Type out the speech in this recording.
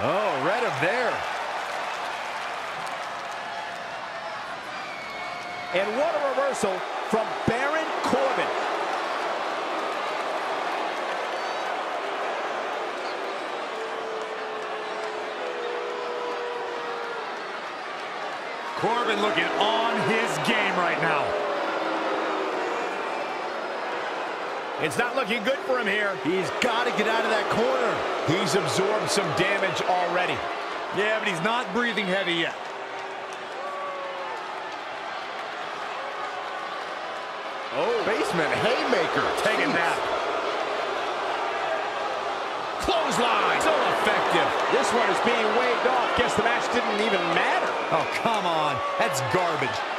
Oh, read him there. And what a reversal from Baron Corbin. Corbin looking on his game right now. It's not looking good for him here. He's got to get out of that corner. He's absorbed some damage already. Yeah, but he's not breathing heavy yet. Oh, basement haymaker. Take a nap. Clothesline. So effective. This one is being waved off. Guess the match didn't even matter. Oh, come on. That's garbage.